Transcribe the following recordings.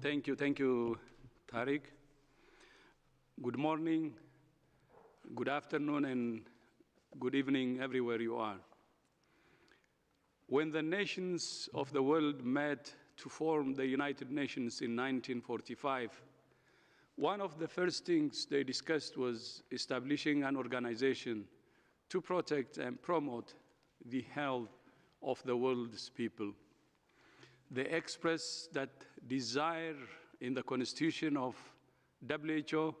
Thank you, thank you, Tariq. Good morning, good afternoon, and good evening everywhere you are. When the nations of the world met to form the United Nations in 1945, one of the first things they discussed was establishing an organization to protect and promote the health of the world's people. They express that desire in the constitution of WHO,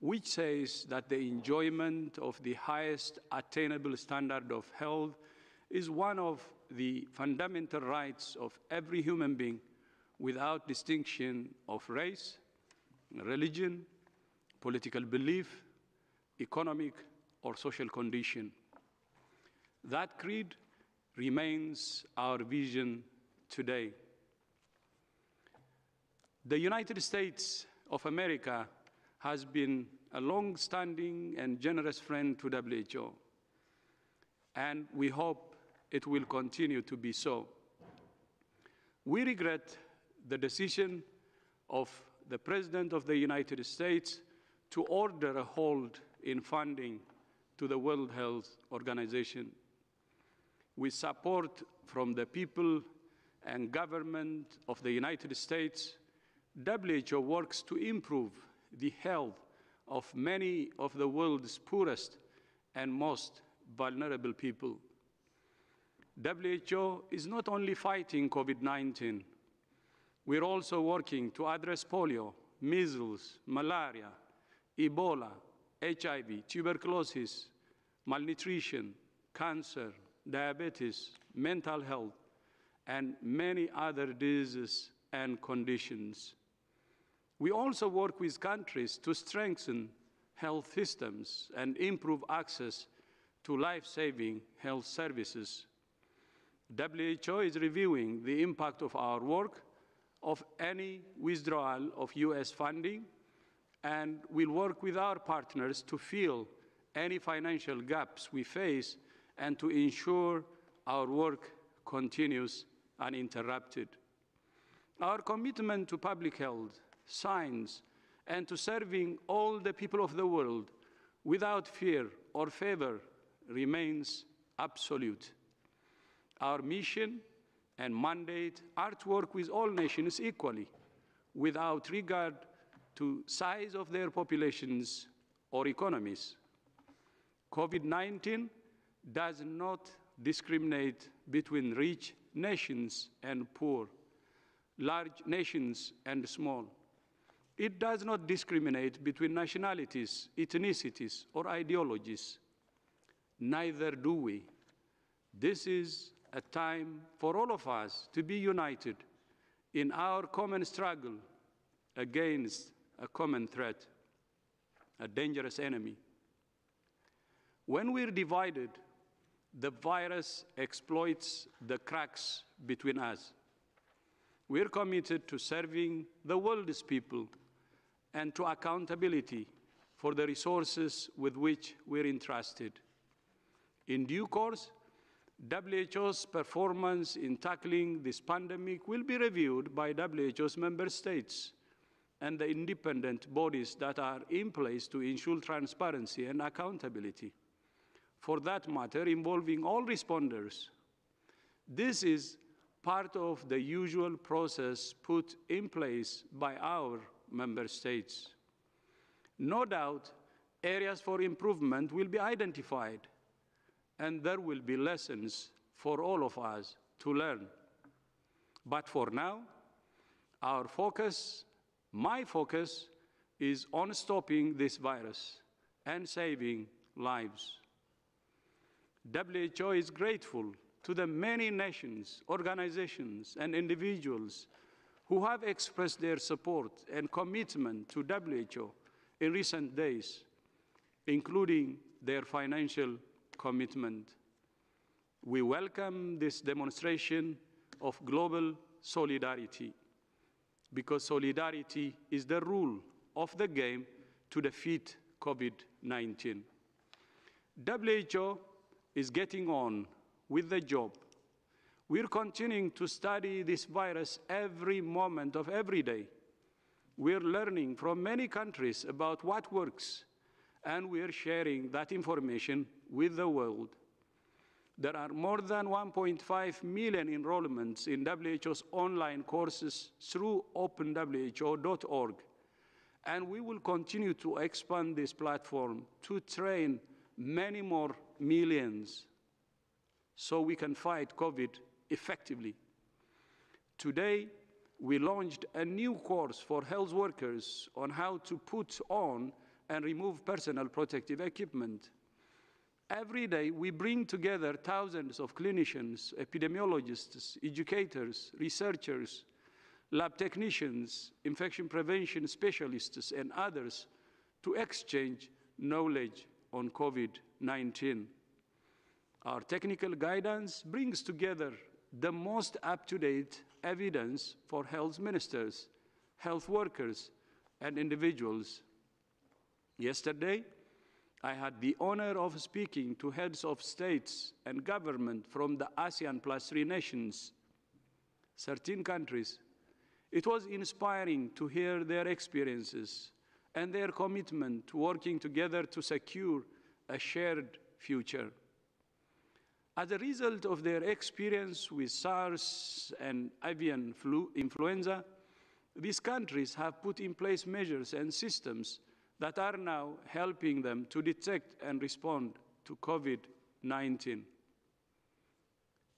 which says that the enjoyment of the highest attainable standard of health is one of the fundamental rights of every human being without distinction of race, religion, political belief, economic or social condition. That creed remains our vision today. The United States of America has been a long-standing and generous friend to WHO, and we hope it will continue to be so. We regret the decision of the President of the United States to order a hold in funding to the World Health Organization. We support from the people and government of the United States, WHO works to improve the health of many of the world's poorest and most vulnerable people. WHO is not only fighting COVID-19, we're also working to address polio, measles, malaria, Ebola, HIV, tuberculosis, malnutrition, cancer, diabetes, mental health, and many other diseases and conditions. We also work with countries to strengthen health systems and improve access to life-saving health services. WHO is reviewing the impact of our work of any withdrawal of US funding and will work with our partners to fill any financial gaps we face and to ensure our work continues uninterrupted. Our commitment to public health, science, and to serving all the people of the world without fear or favor remains absolute. Our mission and mandate are to work with all nations equally, without regard to size of their populations or economies. COVID-19 does not discriminate between rich nations and poor, large nations and small. It does not discriminate between nationalities, ethnicities, or ideologies. Neither do we. This is a time for all of us to be united in our common struggle against a common threat, a dangerous enemy. When we're divided, the virus exploits the cracks between us. We're committed to serving the world's people and to accountability for the resources with which we're entrusted. In due course, WHO's performance in tackling this pandemic will be reviewed by WHO's member states and the independent bodies that are in place to ensure transparency and accountability. For that matter, involving all responders. This is part of the usual process put in place by our member states. No doubt, areas for improvement will be identified and there will be lessons for all of us to learn. But for now, our focus, my focus, is on stopping this virus and saving lives. WHO is grateful to the many nations, organizations, and individuals who have expressed their support and commitment to WHO in recent days, including their financial commitment. We welcome this demonstration of global solidarity because solidarity is the rule of the game to defeat COVID-19. WHO is getting on with the job. We're continuing to study this virus every moment of every day. We're learning from many countries about what works, and we're sharing that information with the world. There are more than 1.5 million enrollments in WHO's online courses through openwho.org, and we will continue to expand this platform to train many more millions so we can fight COVID effectively. Today, we launched a new course for health workers on how to put on and remove personal protective equipment. Every day, we bring together thousands of clinicians, epidemiologists, educators, researchers, lab technicians, infection prevention specialists, and others to exchange knowledge on COVID-19. Our technical guidance brings together the most up-to-date evidence for health ministers, health workers, and individuals. Yesterday, I had the honor of speaking to heads of states and government from the ASEAN plus three nations, 13 countries. It was inspiring to hear their experiences and their commitment to working together to secure a shared future. As a result of their experience with SARS and avian flu influenza, these countries have put in place measures and systems that are now helping them to detect and respond to COVID-19.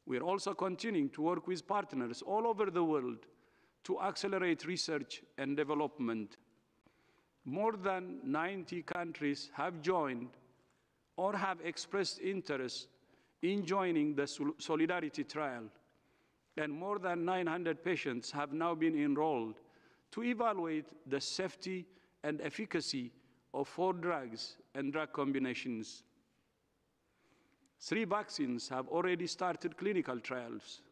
We're also continuing to work with partners all over the world to accelerate research and development. More than 90 countries have joined or have expressed interest in joining the Solidarity Trial, and more than 900 patients have now been enrolled to evaluate the safety and efficacy of four drugs and drug combinations. Three vaccines have already started clinical trials.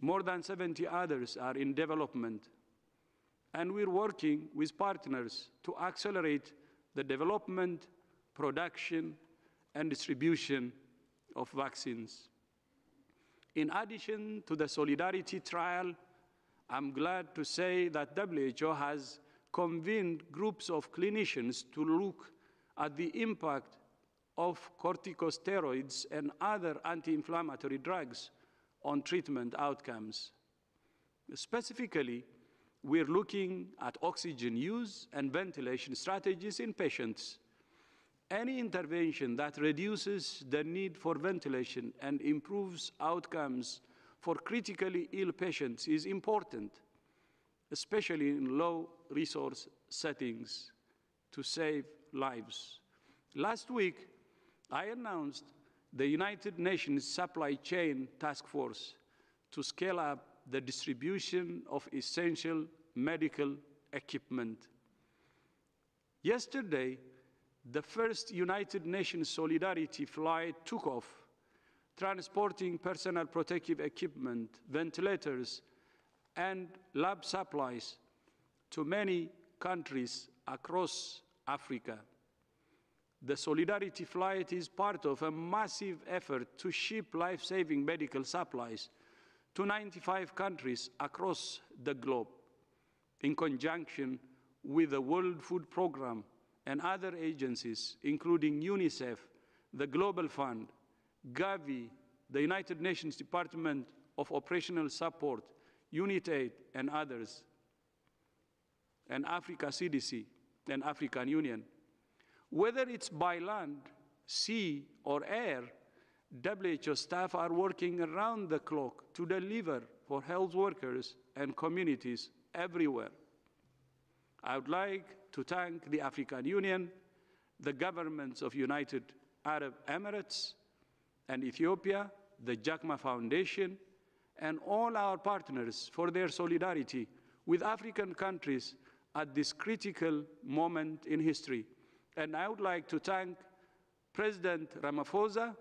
More than 70 others are in development. And we're working with partners to accelerate the development, production, and distribution of vaccines. In addition to the Solidarity Trial, I'm glad to say that WHO has convened groups of clinicians to look at the impact of corticosteroids and other anti-inflammatory drugs on treatment outcomes. Specifically, we're looking at oxygen use and ventilation strategies in patients any intervention that reduces the need for ventilation and improves outcomes for critically ill patients is important, especially in low resource settings to save lives. Last week, I announced the United Nations Supply Chain Task Force to scale up the distribution of essential medical equipment. Yesterday, the first United Nations Solidarity flight took off, transporting personal protective equipment, ventilators, and lab supplies to many countries across Africa. The Solidarity flight is part of a massive effort to ship life-saving medical supplies to 95 countries across the globe in conjunction with the World Food Programme and other agencies, including UNICEF, the Global Fund, Gavi, the United Nations Department of Operational Support, UNITAID, and others, and Africa CDC and African Union. Whether it's by land, sea, or air, WHO staff are working around the clock to deliver for health workers and communities everywhere. I would like to thank the African Union, the governments of United Arab Emirates and Ethiopia, the Jack Ma Foundation, and all our partners for their solidarity with African countries at this critical moment in history. And I would like to thank President Ramaphosa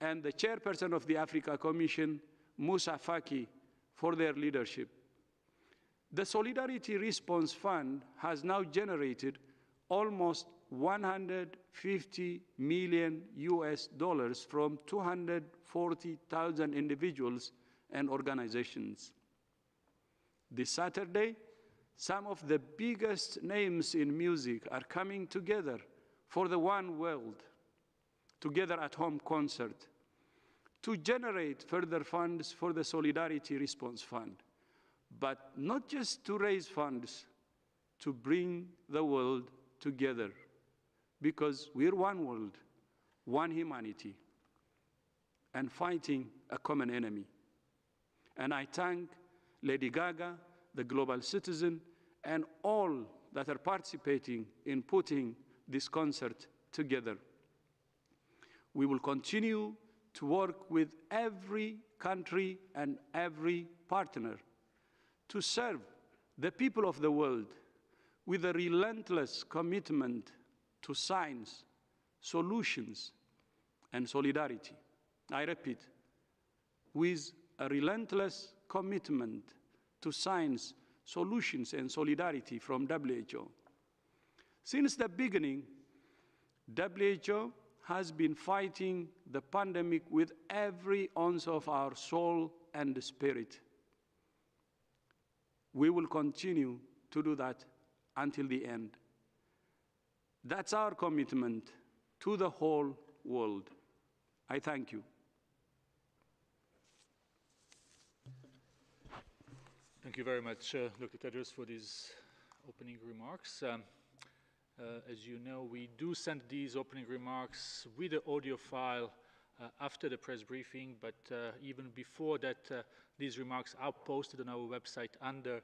and the chairperson of the Africa Commission, Moussa Faki, for their leadership. The Solidarity Response Fund has now generated almost 150 million US dollars from 240,000 individuals and organizations. This Saturday, some of the biggest names in music are coming together for the One World, Together at Home concert, to generate further funds for the Solidarity Response Fund, but not just to raise funds, to bring the world together, because we're one world, one humanity, and fighting a common enemy. And I thank Lady Gaga, the global citizen, and all that are participating in putting this concert together. We will continue to work with every country and every partner to serve the people of the world with a relentless commitment to science, solutions, and solidarity. I repeat, with a relentless commitment to science, solutions, and solidarity from WHO. Since the beginning, WHO has been fighting the pandemic with every ounce of our soul and spirit. We will continue to do that until the end. That's our commitment to the whole world. I thank you. Thank you very much, uh, Dr. Tedros, for these opening remarks. Um, uh, as you know, we do send these opening remarks with the audio file after the press briefing, but uh, even before that, uh, these remarks are posted on our website under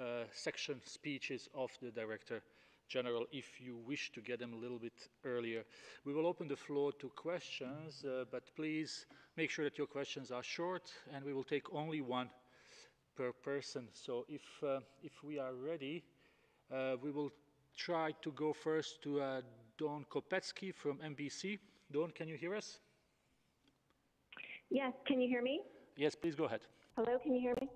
uh, section speeches of the Director General if you wish to get them a little bit earlier. We will open the floor to questions, uh, but please make sure that your questions are short and we will take only one per person. So if, if we are ready, we will try to go first to uh, Dawn Kopecki from NBC. Dawn, can you hear us? Yes, can you hear me? Yes, please go ahead. Hello, can you hear me?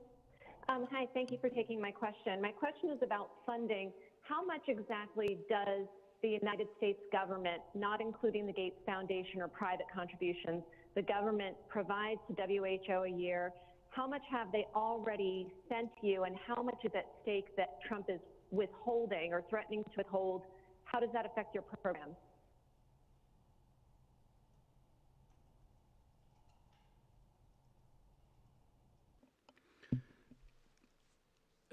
Um, hi, thank you for taking my question. My question is about funding. How much exactly does the United States government, not including the Gates Foundation or private contributions, the government provides to WHO a year? How much have they already sent you, and how much is at stake that Trump is withholding or threatening to withhold, how does that affect your program?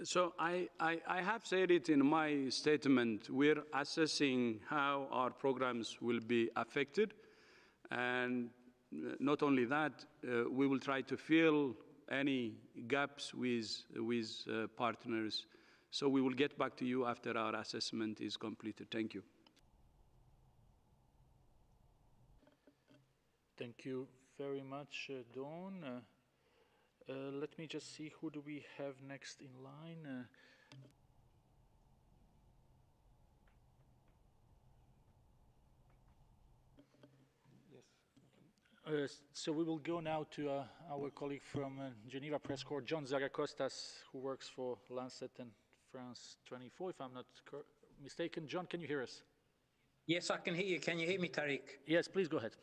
So I, I, I, have said it in my statement. We're assessing how our programs will be affected. And not only that, uh, we will try to fill any gaps with, with uh, partners so we will get back to you after our assessment is completed. Thank you. Thank you very much, uh, Dawn. Uh, let me just see who do we have next in line. Uh, Uh, so we will go now to uh, our colleague from uh, Geneva Press Corps, John Zarocostas, who works for Lancet and France 24, if I'm not mistaken. John, can you hear us? Yes, I can hear you. Can you hear me, Tariq? Yes, please go ahead.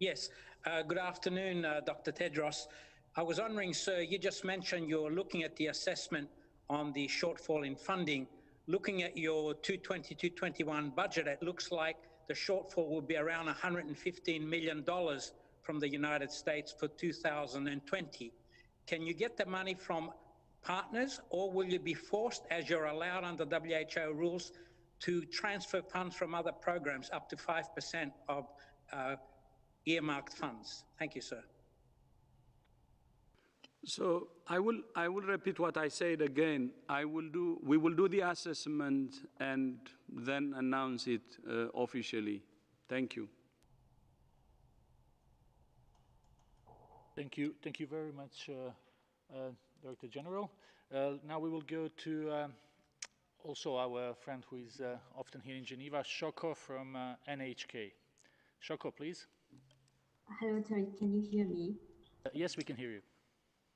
Yes. Uh, good afternoon, uh, Dr. Tedros. I was wondering, sir, you just mentioned you're looking at the assessment on the shortfall in funding. Looking at your 220-221 budget, it looks like the shortfall will be around $115 million from the United States for 2020. Can you get the money from partners, or will you be forced, as you're allowed under WHO rules, to transfer funds from other programs up to 5% of uh, earmarked funds? Thank you, sir. So I will, I will repeat what I said again. I will do, we will do the assessment and then announce it uh, officially. Thank you. Thank you. Thank you very much, uh, uh, Director General. Uh, now we will go to um, also our friend who is uh, often here in Geneva, Shoko from uh, NHK. Shoko, please. Hello, Terry. Can you hear me? Uh, yes, we can hear you.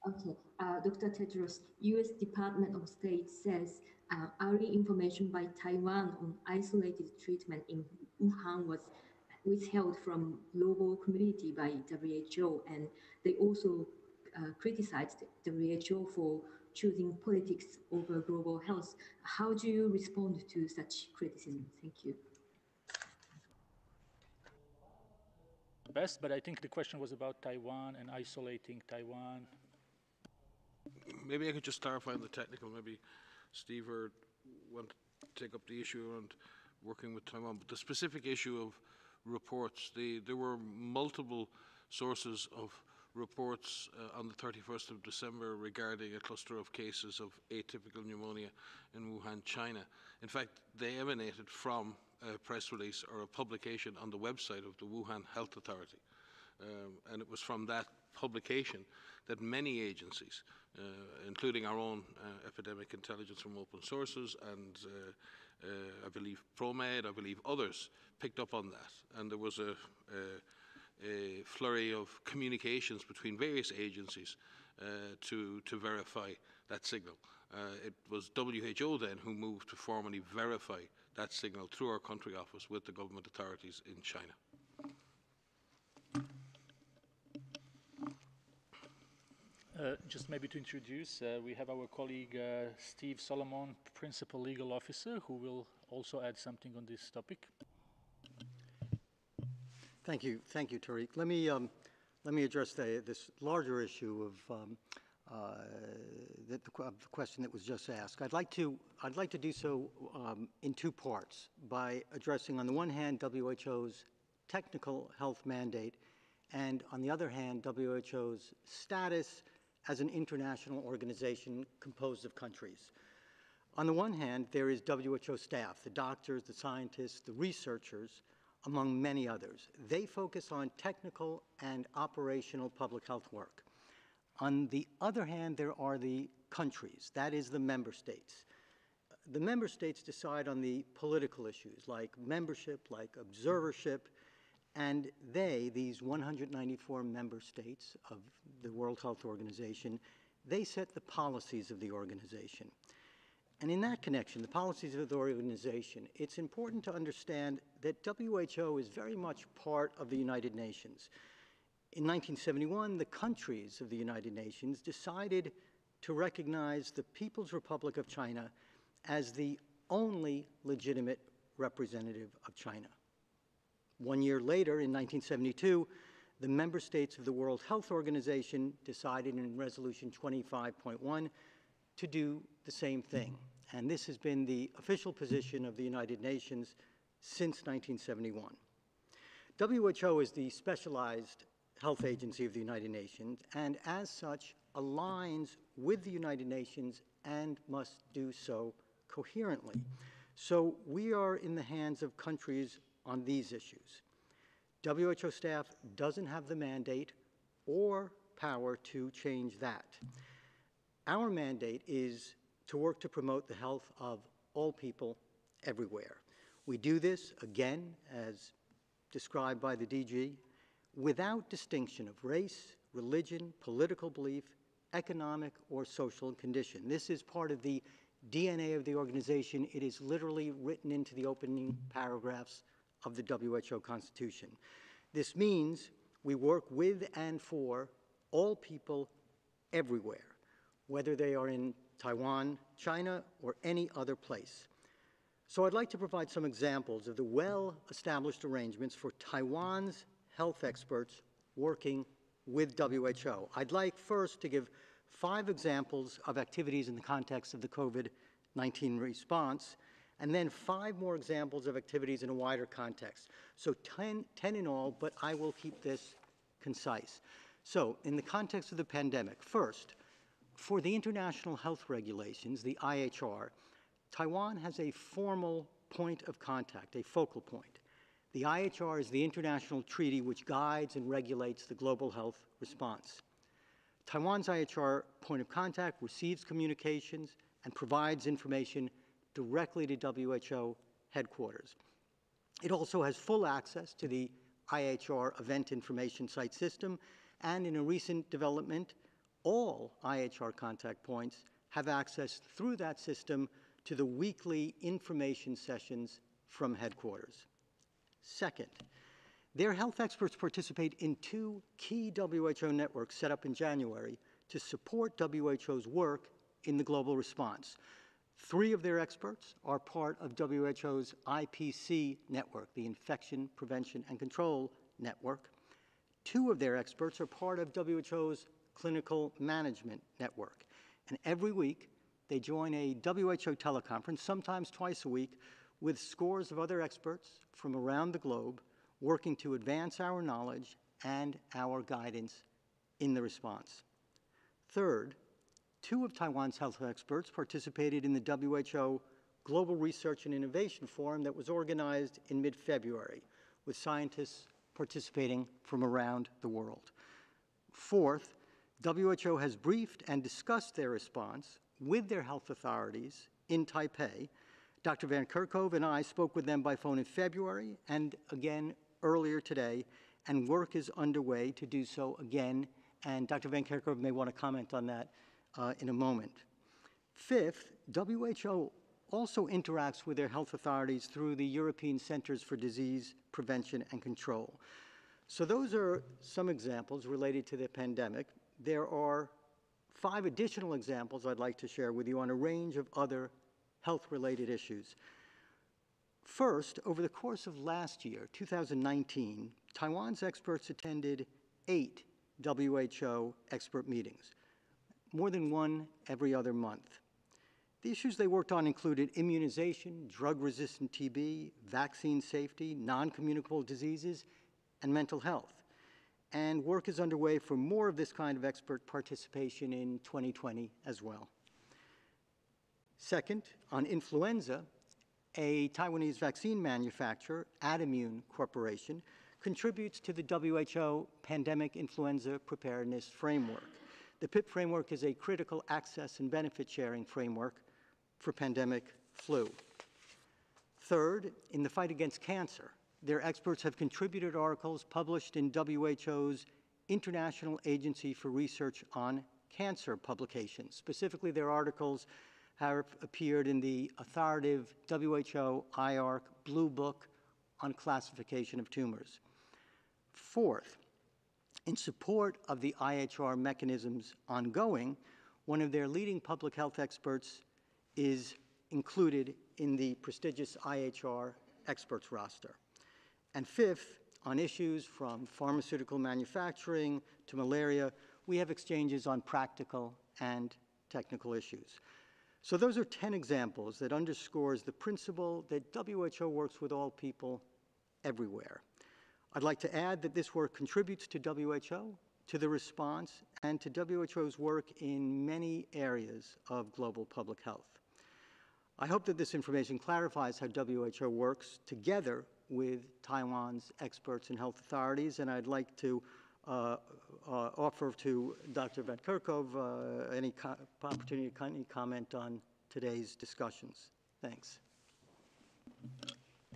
Okay. Uh, Dr. Tedros, U.S. Department of State says uh, early information by Taiwan on isolated treatment in Wuhan was withheld from global community by WHO, and they also uh, criticized WHO for choosing politics over global health. How do you respond to such criticism? Thank you. Best, but I think the question was about Taiwan and isolating Taiwan. Maybe I could just clarify on the technical. Maybe Steve or want to take up the issue around working with Taiwan. But the specific issue of reports, the, there were multiple sources of reports uh, on the 31st of December regarding a cluster of cases of atypical pneumonia in Wuhan, China. In fact, they emanated from a press release or a publication on the website of the Wuhan Health Authority. Um, and it was from that publication that many agencies, uh, including our own uh, epidemic intelligence from open sources and uh, uh I believe ProMed, I believe others, picked up on that. And there was a, a, flurry of communications between various agencies uh, to, to verify that signal. It was WHO then who moved to formally verify that signal through our country office with the government authorities in China. Uh, just maybe to introduce, uh, we have our colleague uh, Steve Solomon, Principal Legal Officer, who will also add something on this topic. Thank you, thank you, Tariq. Let me um, let me address the, this larger issue of um, uh, the, the, the, question that was just asked. I'd like to I'd like to do so um, in two parts by addressing, on the one hand, WHO's technical health mandate, and on the other hand, WHO's status as an international organization composed of countries. On the one hand, there is WHO staff, the doctors, the scientists, the researchers, among many others. They focus on technical and operational public health work. On the other hand, there are the countries, that is the member states. The member states decide on the political issues like membership, like observership, and they, these 194 member states of the World Health Organization, they set the policies of the organization. And in that connection, the policies of the organization, it's important to understand that WHO is very much part of the United Nations. In 1971, the countries of the United Nations decided to recognize the People's Republic of China as the only legitimate representative of China. One year later, in 1972, the member states of the World Health Organization decided in Resolution 25.1 to do the same thing. And this has been the official position of the United Nations since 1971. WHO is the specialized health agency of the United Nations, and as such, aligns with the United Nations and must do so coherently. So we are in the hands of countries on these issues. WHO staff doesn't have the mandate or power to change that. Our mandate is to work to promote the health of all people everywhere. We do this, again, as described by the DG, without distinction of race, religion, political belief, economic, or social condition. This is part of the DNA of the organization. It is literally written into the opening paragraphs of the WHO Constitution. This means we work with and for all people everywhere, whether they are in Taiwan, China, or any other place. So I'd like to provide some examples of the well-established arrangements for Taiwan's health experts working with WHO. I'd like first to give five examples of activities in the context of the COVID-19 response, and then five more examples of activities in a wider context. So 10, 10 in all, but I will keep this concise. So in the context of the pandemic, first, for the international health regulations, the IHR, Taiwan has a formal point of contact, a focal point. The IHR is the international treaty which guides and regulates the global health response. Taiwan's IHR point of contact receives communications and provides information directly to WHO headquarters. It also has full access to the IHR Event Information Site System, and in a recent development, all IHR contact points have access through that system to the weekly information sessions from headquarters. Second, their health experts participate in two key WHO networks set up in January to support WHO's work in the global response. Three of their experts are part of WHO's IPC network, the Infection Prevention and Control Network. Two of their experts are part of WHO's Clinical Management Network. And every week, they join a WHO teleconference, sometimes twice a week, with scores of other experts from around the globe working to advance our knowledge and our guidance in the response. Third, two of Taiwan's health experts participated in the WHO Global Research and Innovation Forum that was organized in mid-February, with scientists participating from around the world. Fourth, WHO has briefed and discussed their response with their health authorities in Taipei. Dr. Van Kerkhove and I spoke with them by phone in February and again earlier today, and work is underway to do so again. And Dr. Van Kerkhove may want to comment on that uh, in a moment. Fifth, WHO also interacts with their health authorities through the European Centers for Disease Prevention and Control. So those are some examples related to the pandemic. There are five additional examples I'd like to share with you on a range of other health-related issues. First, over the course of last year, 2019, Taiwan's experts attended eight WHO expert meetings, more than one every other month. The issues they worked on included immunization, drug-resistant TB, vaccine safety, non-communicable diseases, and mental health. And work is underway for more of this kind of expert participation in 2020 as well. Second, on influenza, a Taiwanese vaccine manufacturer, Adimmune Corporation, contributes to the WHO Pandemic Influenza Preparedness Framework. The PIP framework is a critical access and benefit sharing framework for pandemic flu. Third, in the fight against cancer, their experts have contributed articles published in WHO's International Agency for Research on Cancer publications. Specifically, their articles have appeared in the authoritative WHO IARC Blue Book on Classification of Tumors. Fourth, in support of the IHR mechanisms ongoing, one of their leading public health experts is included in the prestigious IHR experts roster. And fifth, on issues from pharmaceutical manufacturing to malaria, we have exchanges on practical and technical issues. So those are 10 examples that underscores the principle that WHO works with all people everywhere. I'd like to add that this work contributes to WHO, to the response, and to WHO's work in many areas of global public health. I hope that this information clarifies how WHO works together with Taiwan's experts and health authorities, and I'd like to uh, uh, offer to Dr. Van Kerkhove uh, any opportunity to comment on today's discussions. Thanks.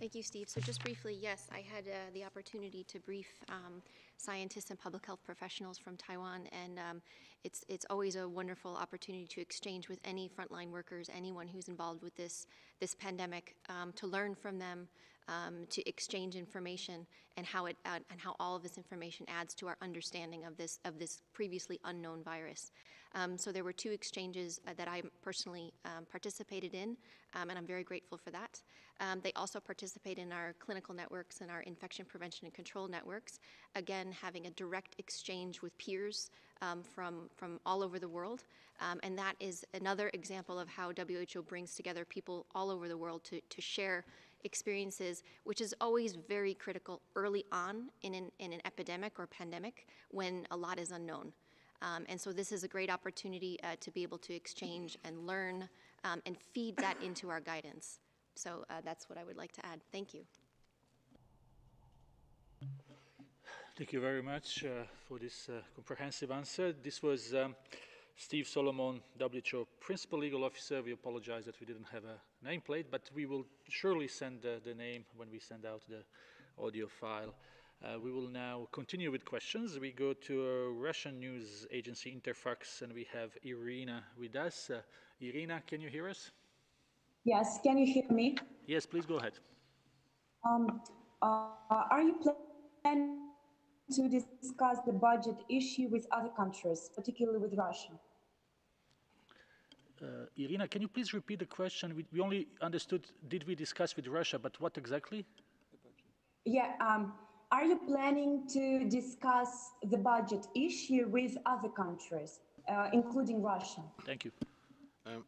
Thank you, Steve. So just briefly, yes, I had uh, the opportunity to brief um, scientists and public health professionals from Taiwan, and um, it's it's always a wonderful opportunity to exchange with any frontline workers, anyone who's involved with this this pandemic, um, to learn from them, um, to exchange information, and how it uh, and how all of this information adds to our understanding of this of this previously unknown virus. Um, so there were two exchanges uh, that I personally um, participated in, um, and I'm very grateful for that. Um, they also participate in our clinical networks and our infection prevention and control networks, again, having a direct exchange with peers um, from, from all over the world. And that is another example of how WHO brings together people all over the world to, to share experiences, which is always very critical early on in an, in an epidemic or pandemic when a lot is unknown. Um, and so this is a great opportunity uh, to be able to exchange and learn um, and feed that into our guidance. So uh, that's what I would like to add. Thank you. Thank you very much uh, for this uh, comprehensive answer. This was um, Steve Solomon, WHO Principal Legal Officer. We apologize that we didn't have a nameplate, but we will surely send the name when we send out the audio file. Uh, we will now continue with questions. We go to a Russian news agency, Interfax, and we have Irina with us. Uh, Irina, can you hear us? Yes, can you hear me? Yes, please go ahead. Um, uh, are you planning to discuss the budget issue with other countries, particularly with Russia? Uh, Irina, can you please repeat the question? We, we only understood, did we discuss with Russia, but what exactly? Yeah, um, are you planning to discuss the budget issue with other countries, uh, including Russia? Thank you. Um,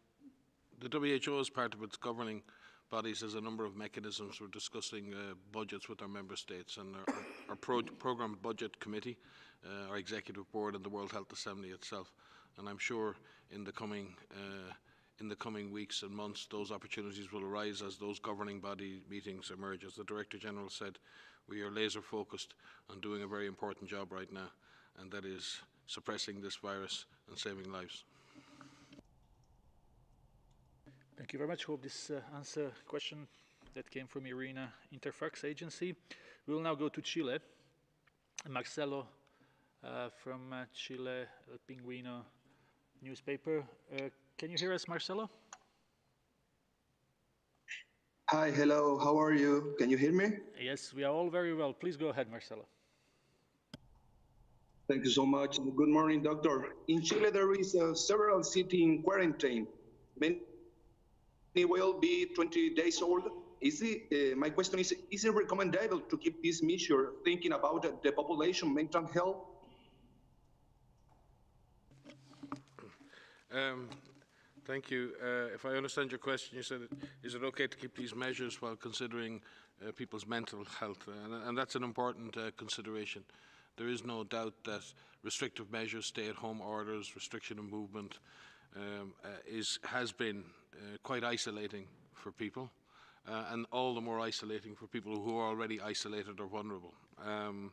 the WHO, as part of its governing bodies, has a number of mechanisms for discussing uh, budgets with our member states, and our, our pro program budget committee, uh, our executive board, and the World Health Assembly itself. And I'm sure in the coming uh, in the coming weeks and months, those opportunities will arise as those governing body meetings emerge. As the Director General said, we are laser focused on doing a very important job right now, and that is suppressing this virus and saving lives. Thank you very much. Hope this uh, answer question that came from Irina Interfax Agency. We will now go to Chile. Marcelo uh, from uh, Chile, El Pingüino newspaper. Uh, can you hear us, Marcelo? Hi, hello, how are you? Can you hear me? Yes, we are all very well. Please go ahead, Marcelo. Thank you so much. Good morning, doctor. In Chile, there is uh, several cities in quarantine. Many will be 20 days old. Is it, uh, my question is, is it recommendable to keep this measure thinking about uh, the population mental health? Um, thank you. Uh, if I understand your question, you said, is it okay to keep these measures while considering uh, people's mental health? And, and that's an important uh, consideration. There is no doubt that restrictive measures, stay-at-home orders, restriction of movement, um, uh, is, has been uh, quite isolating for people, uh, and all the more isolating for people who are already isolated or vulnerable. Um,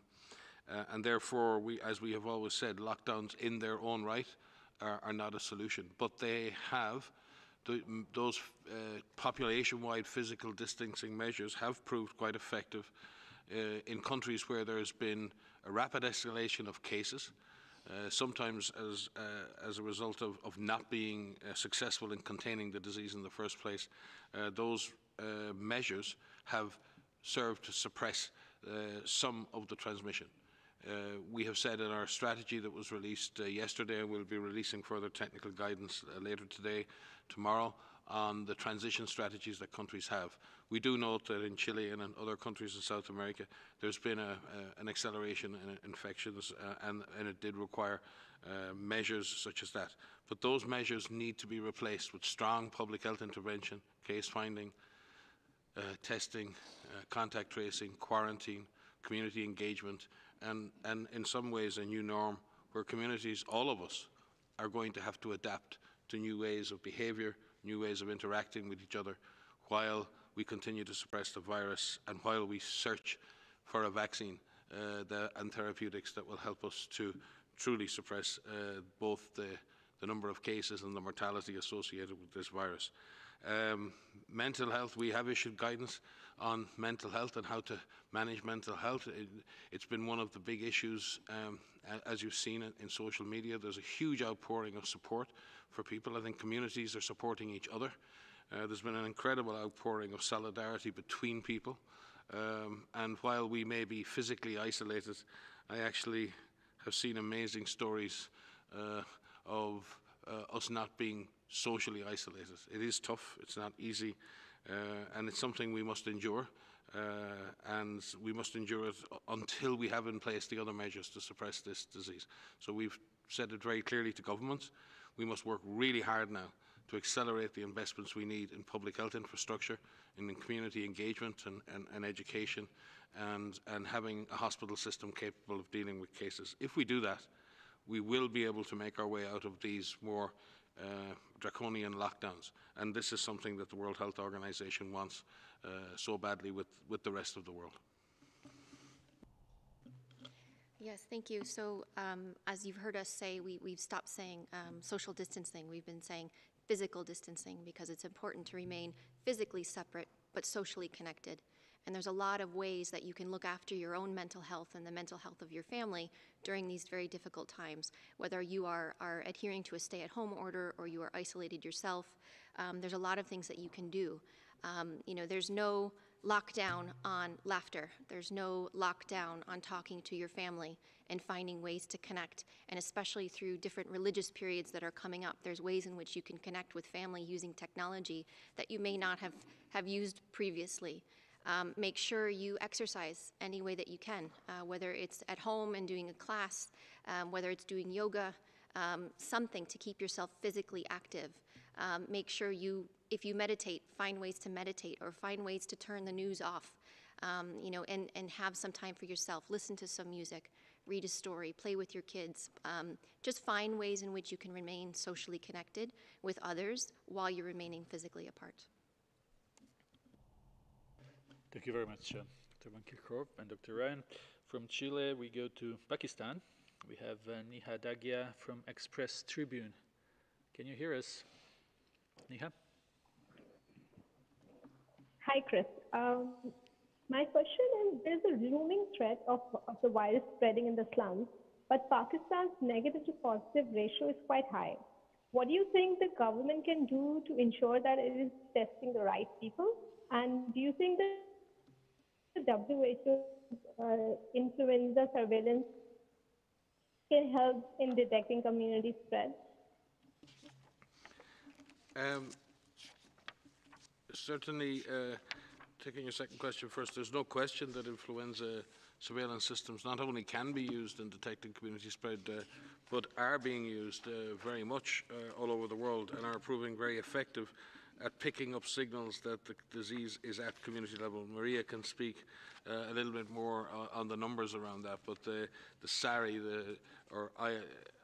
uh, and therefore, we, as we have always said, lockdowns in their own right are, are not a solution, but they have those uh, population-wide physical distancing measures have proved quite effective uh, in countries where there has been a rapid escalation of cases, uh, sometimes as, uh, as a result of, of not being uh, successful in containing the disease in the first place. Uh, those measures have served to suppress some of the transmission. Uh, we have said in our strategy that was released uh, yesterday, we'll be releasing further technical guidance uh, later today, tomorrow, on the transition strategies that countries have. We do note that in Chile and in other countries in South America, there's been a, an acceleration in infections, uh, and, and, it did require uh, measures such as that. But those measures need to be replaced with strong public health intervention, case finding, uh, testing, contact tracing, quarantine, community engagement, and, and in some ways a new norm where communities, all of us, are going to have to adapt to new ways of behaviour, new ways of interacting with each other, while we continue to suppress the virus and while we search for a vaccine uh, the, and therapeutics that will help us to truly suppress uh, both the, the number of cases and the mortality associated with this virus. Um, mental health, we have issued guidance on mental health and how to manage mental health. It, has been one of the big issues, um, as you've seen in, social media. There's a huge outpouring of support for people. I think communities are supporting each other. Uh, there's been an incredible outpouring of solidarity between people. Um, and while we may be physically isolated, I actually have seen amazing stories uh, of uh, us not being socially isolated. It is tough, it's not easy, and it's something we must endure. Uh, and we must endure it until we have in place the other measures to suppress this disease. So we've said it very clearly to governments. We must work really hard now to accelerate the investments we need in public health infrastructure, in community engagement and, and, and education, and, and having a hospital system capable of dealing with cases. If we do that, we will be able to make our way out of these more uh, draconian lockdowns. And this is something that the World Health Organization wants uh, so badly with, with the rest of the world. Yes, thank you. So um, as you've heard us say, we, we've stopped saying um, social distancing. We've been saying physical distancing because it's important to remain physically separate but socially connected. And there's a lot of ways that you can look after your own mental health and the mental health of your family during these very difficult times. Whether you are, are adhering to a stay at home order or you are isolated yourself, um, there's a lot of things that you can do. Um, you know, there's no lockdown on laughter. There's no lockdown on talking to your family and finding ways to connect. And especially through different religious periods that are coming up, there's ways in which you can connect with family using technology that you may not have, have used previously. Um, make sure you exercise any way that you can, uh, whether it's at home and doing a class, um, whether it's doing yoga, um, something to keep yourself physically active. Um, make sure you, if you meditate, find ways to meditate or find ways to turn the news off, um, you know, and, and have some time for yourself. Listen to some music, read a story, play with your kids. Um, just find ways in which you can remain socially connected with others while you're remaining physically apart. Thank you very much, uh, Dr. Van and Dr. Ryan. From Chile, we go to Pakistan. We have uh, Niha Dagia from Express Tribune. Can you hear us, Niha? Hi, Chris. Um, my question is there's a looming threat of, of the virus spreading in the slums, but Pakistan's negative to positive ratio is quite high. What do you think the government can do to ensure that it is testing the right people? And do you think that the WHO uh, influenza surveillance can help in detecting community spread? Um, certainly, uh, taking your second question first, there's no question that influenza surveillance systems not only can be used in detecting community spread, uh, but are being used uh, very much uh, all over the world and are proving very effective at picking up signals that the disease is at community level. Maria can speak uh, a little bit more uh, on the numbers around that, but the, the SARI, the, or I,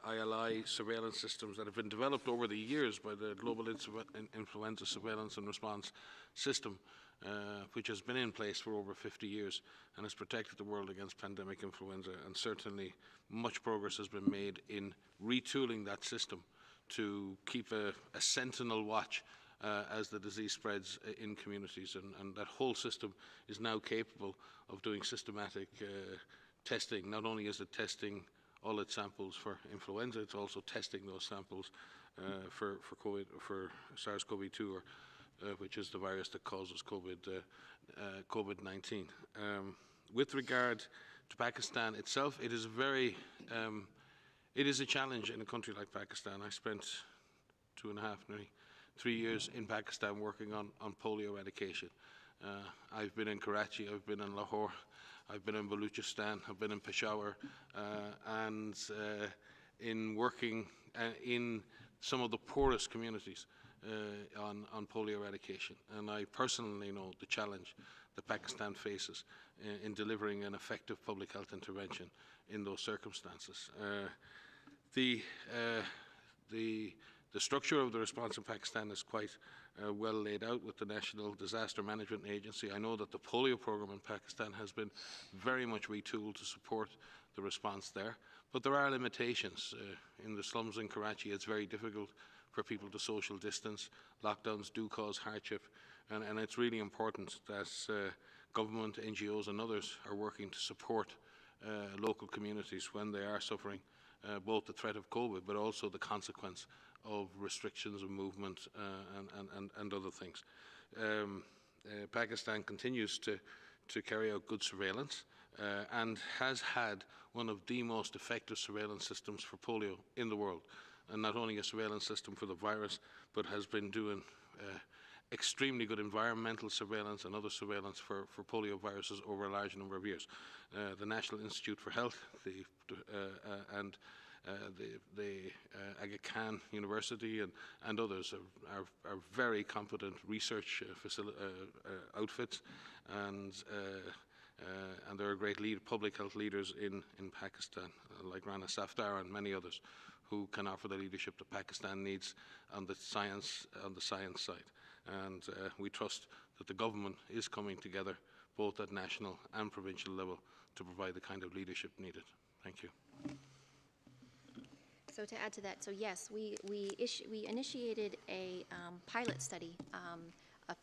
ILI surveillance systems that have been developed over the years by the Global Influenza Surveillance and Response System, uh, which has been in place for over 50 years and has protected the world against pandemic influenza. And certainly much progress has been made in retooling that system to keep a, a sentinel watch uh, as the disease spreads in communities. And, and, that whole system is now capable of doing systematic uh, testing. Not only is it testing all its samples for influenza, it's also testing those samples uh, for, for, COVID, for SARS-CoV-2, or, uh, which is the virus that causes COVID, uh, uh, COVID-19. Um, with regard to Pakistan itself, it is a very, um, it is a challenge in a country like Pakistan. I spent two and a half, nearly three years in Pakistan working on, on polio eradication. Uh, I've been in Karachi, I've been in Lahore, I've been in Baluchistan, I've been in Peshawar, uh, and uh, in working uh, in some of the poorest communities uh, on, on polio eradication. And I personally know the challenge that Pakistan faces in, in delivering an effective public health intervention in those circumstances. Uh, the, the the structure of the response in Pakistan is quite uh, well laid out with the National Disaster Management Agency. I know that the polio program in Pakistan has been very much retooled to support the response there. But there are limitations. Uh, in the slums in Karachi, it's very difficult for people to social distance. Lockdowns do cause hardship. And, and it's really important that uh, government, NGOs and others are working to support uh, local communities when they are suffering uh, both the threat of COVID but also the consequence of restrictions of movement uh, and, and, and, other things. Um, uh, Pakistan continues to, to carry out good surveillance uh, and has had one of the most effective surveillance systems for polio in the world. And not only a surveillance system for the virus, but has been doing uh, extremely good environmental surveillance and other surveillance for, for polio viruses over a large number of years. Uh, the National Institute for Health the, uh, uh, and the, the uh, Aga Khan University and, and others are, are, are very competent research uh, outfits and uh, and there are great lead, public health leaders in, in Pakistan, uh, like Rana Safdar and many others, who can offer the leadership that Pakistan needs on the science, on the science side. And uh, we trust that the government is coming together, both at national and provincial level, to provide the kind of leadership needed. Thank you so to add to that, so yes, we, we, we initiated a um, pilot study um, a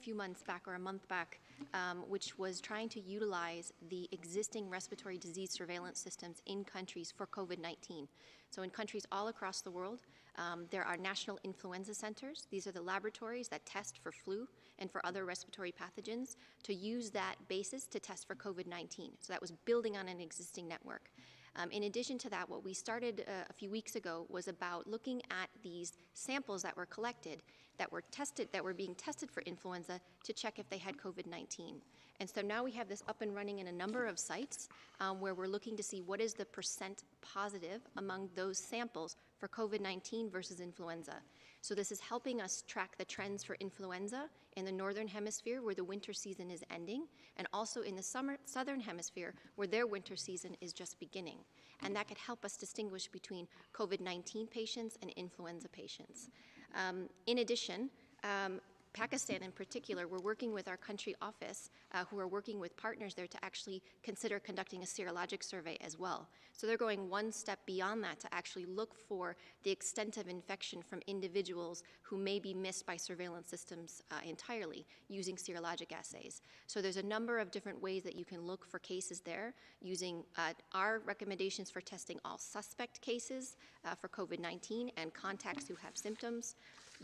few months back or a month back, um, which was trying to utilize the existing respiratory disease surveillance systems in countries for COVID-19. So in countries all across the world, Um, there are national influenza centers. These are the laboratories that test for flu and for other respiratory pathogens to use that basis to test for COVID 19. So that was building on an existing network. Um, in addition to that, what we started uh, a few weeks ago was about looking at these samples that were collected that were tested, that were being tested for influenza to check if they had COVID-19. And so now we have this up and running in a number of sites um, where we're looking to see what is the percent positive among those samples for COVID-19 versus influenza. So this is helping us track the trends for influenza in the northern hemisphere where the winter season is ending and also in the summer, southern hemisphere where their winter season is just beginning. And that could help us distinguish between COVID-19 patients and influenza patients. Um, in addition, um, Pakistan in particular, we're working with our country office uh, who are working with partners there to actually consider conducting a serologic survey as well. So they're going one step beyond that to actually look for the extent of infection from individuals who may be missed by surveillance systems uh, entirely using serologic assays. So there's a number of different ways that you can look for cases there using uh, our recommendations for testing all suspect cases uh, for COVID-19 and contacts who have symptoms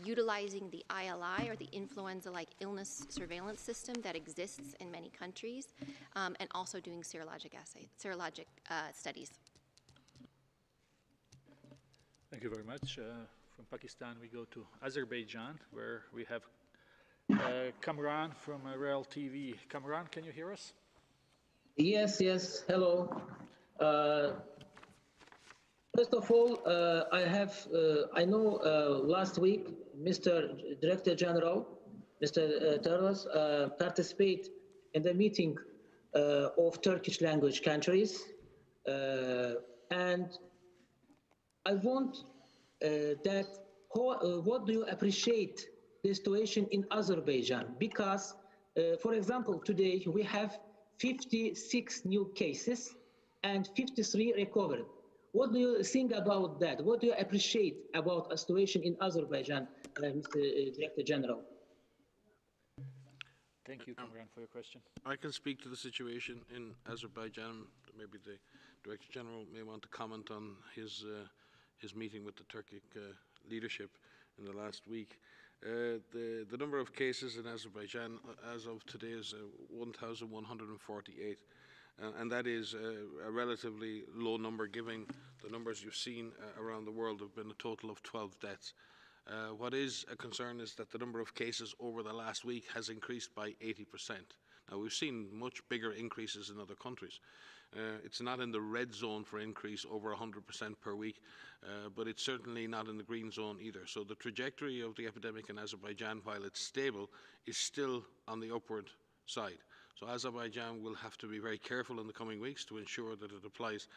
utilizing the ILI or the influenza-like illness surveillance system that exists in many countries, um, and also doing serologic assay, serologic uh, studies. Thank you very much. Uh, from Pakistan, we go to Azerbaijan, where we have uh, Kamran from uh, Real TV. Kamran, can you hear us? Yes, yes. Hello. Uh, First of all, uh, I have, uh, I know uh, last week, Mr. Director General, Mr. Uh, Tedros, uh, participate in the meeting uh, of Turkish language countries. and I want that, how, what do you appreciate the situation in Azerbaijan? Because, for example, today we have 56 new cases and 53 recovered. What do you think about that? What do you appreciate about a situation in Azerbaijan, uh, Mr. Uh, Director General? Thank you, Kamran, for your question. I can speak to the situation in Azerbaijan. Maybe the Director General may want to comment on his uh, his meeting with the Turkic uh, leadership in the last week. Uh, the, the number of cases in Azerbaijan uh, as of today is 1,148. Uh, and that is a, a, relatively low number given the numbers you've seen uh, around the world have been a total of 12 deaths. Uh, what is a concern is that the number of cases over the last week has increased by 80%. Now, we've seen much bigger increases in other countries. Uh, it's not in the red zone for increase over 100% per week, uh, but it's certainly not in the green zone either. So the trajectory of the epidemic in Azerbaijan, while it's stable, is still on the upward side. So Azerbaijan will have to be very careful in the coming weeks to ensure that it applies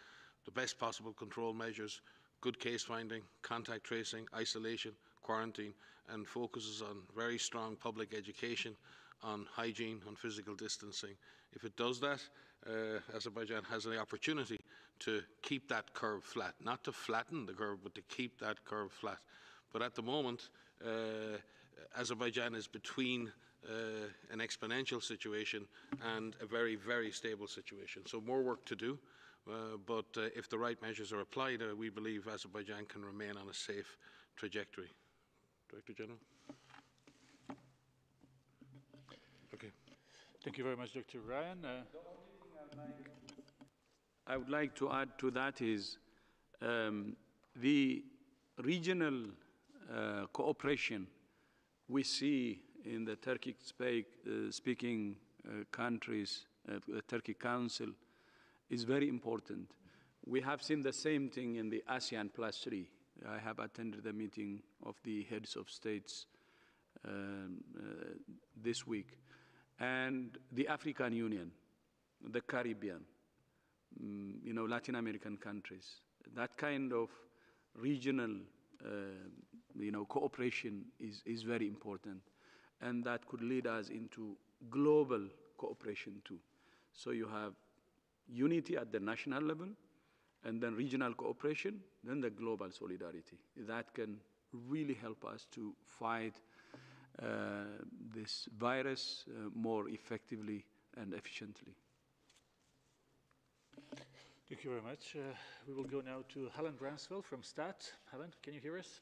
the best possible control measures, good case finding, contact tracing, isolation, quarantine, and focuses on very strong public education, on hygiene, on physical distancing. If it does that, uh, Azerbaijan has the opportunity to keep that curve flat, not to flatten the curve, but to keep that curve flat. But at the moment, uh, Azerbaijan is between uh, an exponential situation and a very, very stable situation. So more work to do, uh, but uh, if the right measures are applied, uh, we believe Azerbaijan can remain on a safe trajectory. Director General. Okay. Thank you very much, Dr. Ryan. Uh, I would like to add to that is um, the regional uh, cooperation we see in the Turkic speak, uh, speaking uh, countries, uh, the Turkic Council, is very important. We have seen the same thing in the ASEAN Plus 3. I have attended the meeting of the heads of states um, uh, this week. And the African Union, the Caribbean, um, you know, Latin American countries. That kind of regional, uh, you know, cooperation is, is very important and that could lead us into global cooperation too. So you have unity at the national level, and then regional cooperation, then the global solidarity. That can really help us to fight uh, this virus uh, more effectively and efficiently. Thank you very much. Uh, we will go now to Helen Branswell from STAT. Helen, can you hear us?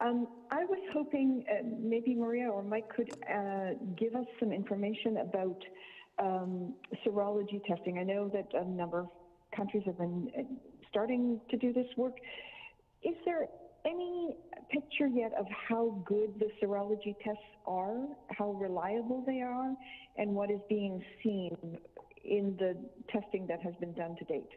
Um, I was hoping uh, maybe Maria or Mike could uh, give us some information about um, serology testing. I know that a number of countries have been uh, starting to do this work. Is there any picture yet of how good the serology tests are, how reliable they are, and what is being seen in the testing that has been done to date?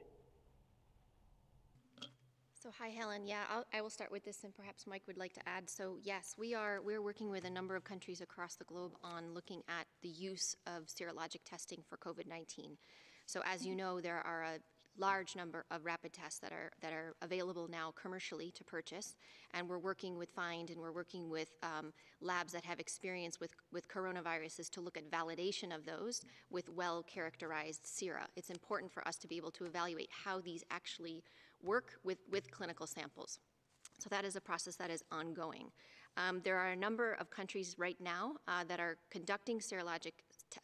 So hi, Helen. Yeah, I'll, I will start with this, and perhaps Mike would like to add. So yes, we are we're working with a number of countries across the globe on looking at the use of serologic testing for COVID-19. So as you know, there are a large number of rapid tests that are that are available now commercially to purchase, and we're working with FIND and we're working with um, labs that have experience with with coronaviruses to look at validation of those with well characterized sera. It's important for us to be able to evaluate how these actually work with with clinical samples. So that is a process that is ongoing. Um, there are a number of countries right now uh, that are conducting serologic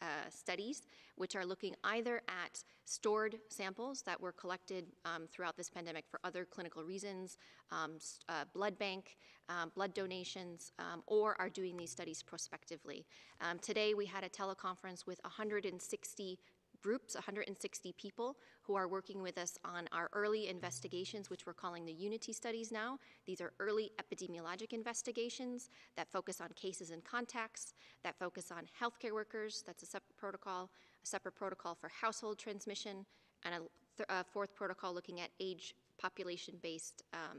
uh, studies, which are looking either at stored samples that were collected um, throughout this pandemic for other clinical reasons, um, uh, blood bank, um, blood donations, um, or are doing these studies prospectively. Um, today we had a teleconference with 160 groups, 160 people who are working with us on our early investigations, which we're calling the Unity studies now. These are early epidemiologic investigations that focus on cases and contacts, that focus on healthcare workers, that's a separate protocol, a separate protocol for household transmission, and a, a fourth protocol looking at age population-based um,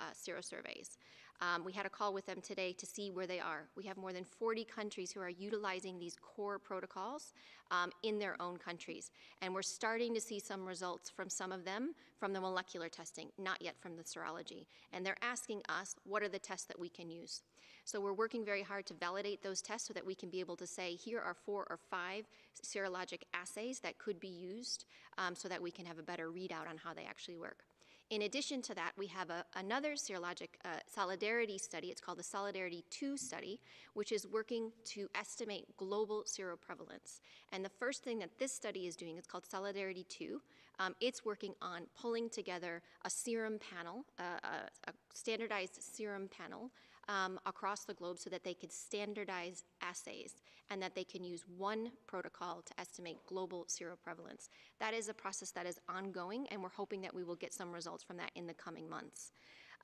uh, serosurveys. Um, we had a call with them today to see where they are. We have more than 40 countries who are utilizing these core protocols um, in their own countries. And we're starting to see some results from some of them from the molecular testing, not yet from the serology. And they're asking us, what are the tests that we can use? So we're working very hard to validate those tests so that we can be able to say, here are four or five serologic assays that could be used um, so that we can have a better readout on how they actually work. In addition to that, we have a, another serologic uh, solidarity study. It's called the Solidarity 2 study, which is working to estimate global seroprevalence. And the first thing that this study is doing, it's called Solidarity 2. Um, it's working on pulling together a serum panel, uh, a, a standardized serum panel um, across the globe so that they could standardize assays and that they can use one protocol to estimate global seroprevalence. That is a process that is ongoing, and we're hoping that we will get some results from that in the coming months.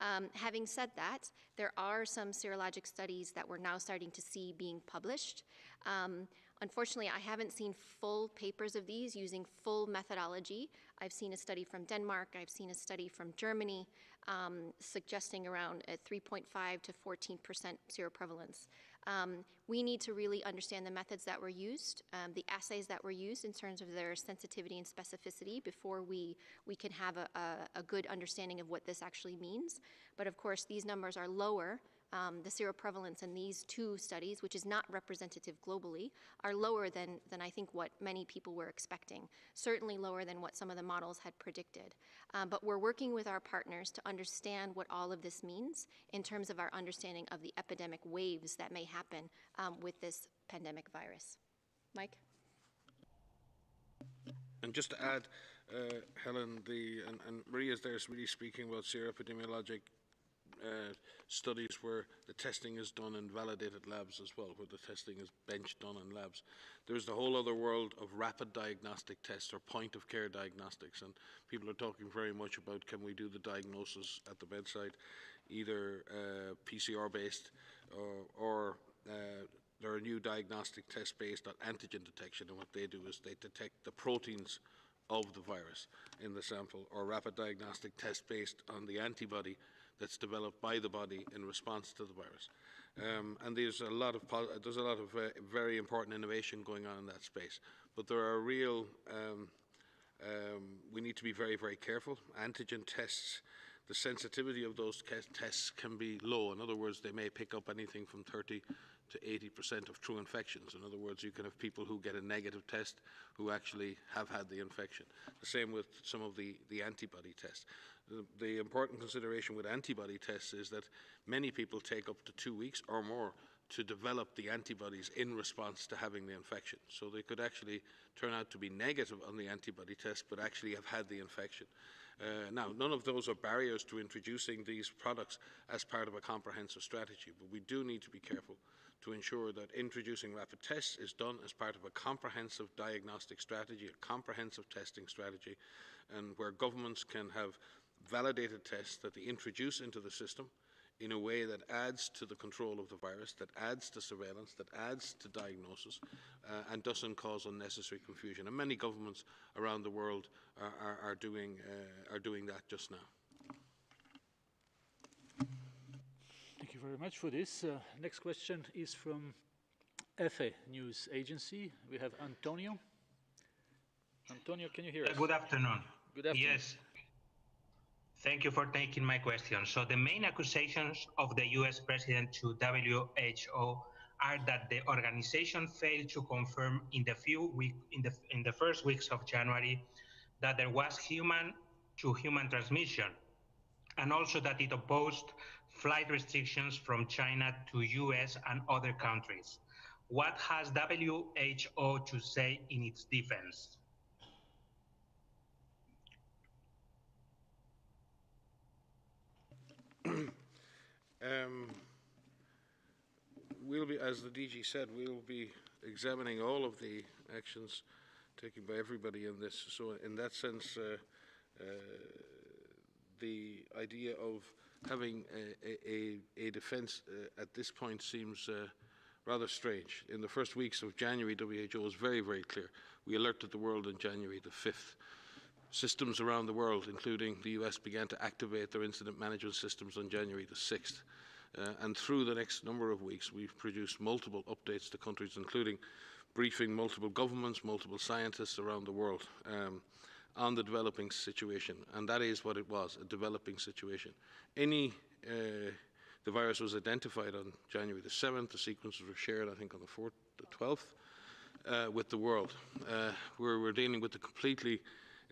Um, having said that, there are some serologic studies that we're now starting to see being published. Um, unfortunately, I haven't seen full papers of these using full methodology. I've seen a study from Denmark, I've seen a study from Germany, um, suggesting around a 3.5 to 14% seroprevalence. Um, we need to really understand the methods that were used, um, the assays that were used in terms of their sensitivity and specificity before we, we can have a, a, a good understanding of what this actually means. But of course, these numbers are lower um, the seroprevalence in these two studies, which is not representative globally, are lower than, than I think what many people were expecting, certainly lower than what some of the models had predicted. Um, but we're working with our partners to understand what all of this means in terms of our understanding of the epidemic waves that may happen um, with this pandemic virus. Mike? And just to add, uh, Helen, the and, and Maria's there is really speaking about seroepidemiologic uh, studies where the testing is done in validated labs as well, where the testing is bench done in labs. There's the whole other world of rapid diagnostic tests or point of care diagnostics, and people are talking very much about can we do the diagnosis at the bedside, either uh, PCR based or, or uh, there are new diagnostic tests based on antigen detection, and what they do is they detect the proteins of the virus in the sample, or rapid diagnostic test based on the antibody that's developed by the body in response to the virus. Um, and there's a lot of there's a lot of uh, very important innovation going on in that space. But there are real um, um, we need to be very very careful. Antigen tests, the sensitivity of those tests can be low. In other words, they may pick up anything from 30 to 80% of true infections. In other words, you can have people who get a negative test who actually have had the infection. The same with some of the, the antibody tests. The, the important consideration with antibody tests is that many people take up to two weeks or more to develop the antibodies in response to having the infection. So they could actually turn out to be negative on the antibody test, but actually have had the infection. Uh, now, none of those are barriers to introducing these products as part of a comprehensive strategy, but we do need to be careful to ensure that introducing rapid tests is done as part of a comprehensive diagnostic strategy, a comprehensive testing strategy, and where governments can have validated tests that they introduce into the system in a way that adds to the control of the virus, that adds to surveillance, that adds to diagnosis, uh, and doesn't cause unnecessary confusion. And many governments around the world are, are, are doing, uh, are doing that just now. Thank you very much for this. Uh, next question is from EFE News Agency. We have Antonio. Antonio, can you hear us? Good afternoon. Good afternoon. Yes. Thank you for taking my question. So the main accusations of the US president to WHO are that the organization failed to confirm in the few week in the in the first weeks of January that there was human to human transmission and also that it opposed flight restrictions from China to US and other countries. What has WHO to say in its defense? Um, we'll be, as the DG said, we'll be examining all of the actions taken by everybody in this. So, in that sense, uh, uh, the idea of having a, a, a defence uh, at this point seems uh, rather strange. In the first weeks of January, WHO was very, very clear. We alerted the world on January the 5th. Systems around the world, including the US, began to activate their incident management systems on January the 6th. Uh, and through the next number of weeks, we've produced multiple updates to countries, including briefing multiple governments, multiple scientists around the world um, on the developing situation. And that is what it was, a developing situation. Any, uh, the virus was identified on January the 7th, the sequences were shared, I think, on the 4th, the 12th, uh, with the world, uh, where we're dealing with a completely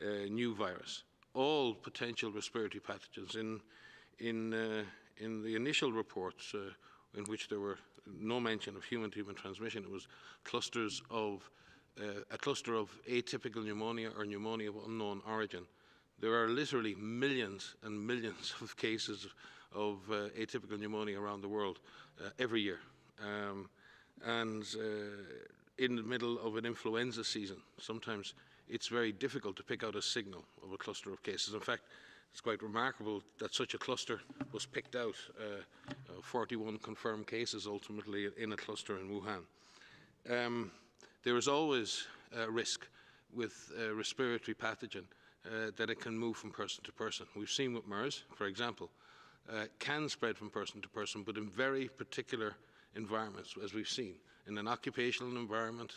uh, new virus. All potential respiratory pathogens in, in uh, in the initial reports, uh, in which there were no mention of human-to-human transmission, it was clusters of uh, a cluster of atypical pneumonia or pneumonia of unknown origin. There are literally millions and millions of cases of uh, atypical pneumonia around the world uh, every year. Um, and in the middle of an influenza season, sometimes it's very difficult to pick out a signal of a cluster of cases. In fact, it's quite remarkable that such a cluster was picked out, uh, uh, 41 confirmed cases ultimately in a cluster in Wuhan. Um, there is always a risk with a respiratory pathogen uh, that it can move from person to person. We've seen with MERS, for example, uh, can spread from person to person, but in very particular environments, as we've seen, in an occupational environment,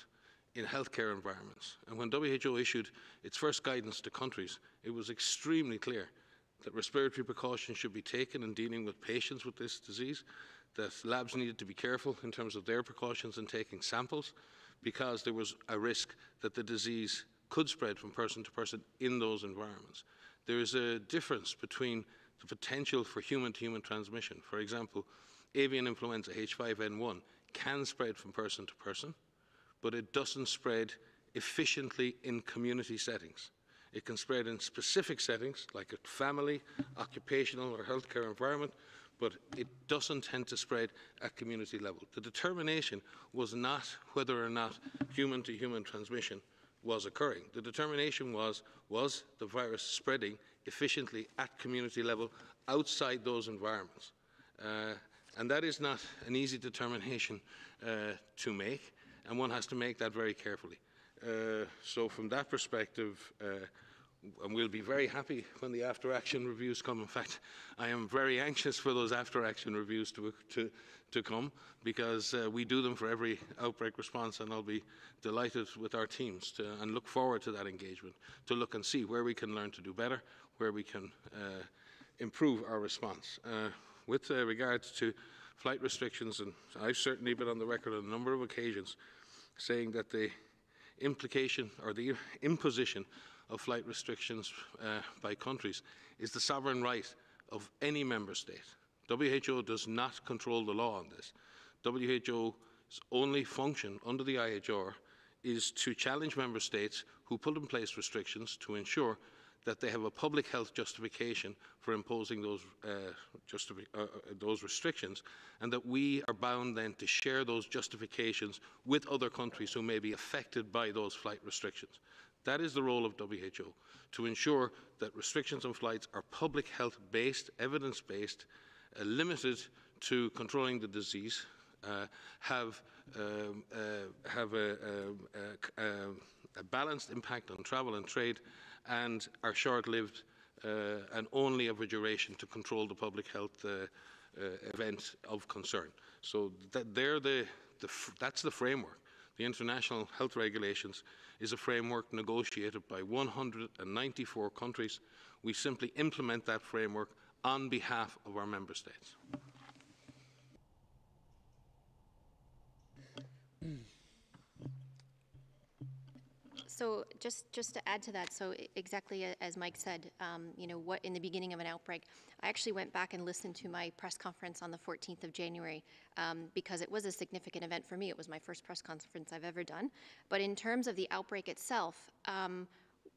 in healthcare environments. And when WHO issued its first guidance to countries, it was extremely clear that respiratory precautions should be taken in dealing with patients with this disease, that labs needed to be careful in terms of their precautions in taking samples because there was a risk that the disease could spread from person to person in those environments. There is a difference between the potential for human-to-human -human transmission. For example, avian influenza H5N1 can spread from person to person, but it doesn't spread efficiently in community settings. It can spread in specific settings, like a family, occupational, or healthcare environment, but it doesn't tend to spread at community level. The determination was not whether or not human-to-human -human transmission was occurring. The determination was, was the virus spreading efficiently at community level outside those environments? Uh, and that is not an easy determination uh, to make, and one has to make that very carefully. Uh, so from that perspective, uh, and we'll be very happy when the after action reviews come. In fact, I am very anxious for those after action reviews to, to, to come because uh, we do them for every outbreak response and I'll be delighted with our teams to, and look forward to that engagement to look and see where we can learn to do better, where we can uh, improve our response. Uh, with uh, regards to flight restrictions, and I've certainly been on the record on a number of occasions saying that the implication or the imposition of flight restrictions uh, by countries is the sovereign right of any member state. WHO does not control the law on this. WHO's only function under the IHR is to challenge member states who put in place restrictions to ensure that they have a public health justification for imposing those, uh, uh, uh, those restrictions, and that we are bound then to share those justifications with other countries who may be affected by those flight restrictions. That is the role of WHO, to ensure that restrictions on flights are public health based, evidence based, uh, limited to controlling the disease, uh, have, um, uh, have a, a, a, a, balanced impact on travel and trade, and are short-lived uh, and only of a duration to control the public health uh, uh, event of concern. So that they're the, the that's the framework. The international health regulations is a framework negotiated by 194 countries. We simply implement that framework on behalf of our member states. So just just to add to that, so exactly as Mike said, um, you know, what in the beginning of an outbreak, I actually went back and listened to my press conference on the 14th of January um, because it was a significant event for me. It was my first press conference I've ever done. But in terms of the outbreak itself, um,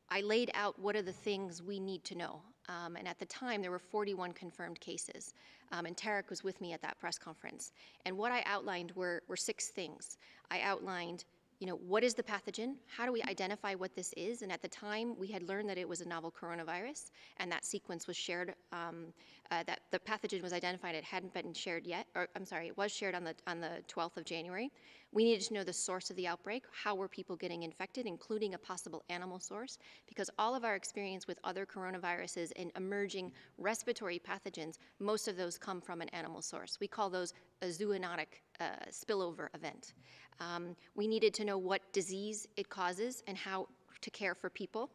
I laid out what are the things we need to know. Um, and at the time, there were 41 confirmed cases. Um, and Tarik was with me at that press conference. And what I outlined were, were six things. I outlined you know, what is the pathogen? How do we identify what this is? And at the time, we had learned that it was a novel coronavirus, and that sequence was shared. Um, uh, that the pathogen was identified. It hadn't been shared yet, or I'm sorry, it was shared on the on the 12th of January. We needed to know the source of the outbreak. How were people getting infected, including a possible animal source? Because all of our experience with other coronaviruses and emerging respiratory pathogens, most of those come from an animal source. We call those a zoonotic uh, spillover event. Um, we needed to know what disease it causes and how to care for people.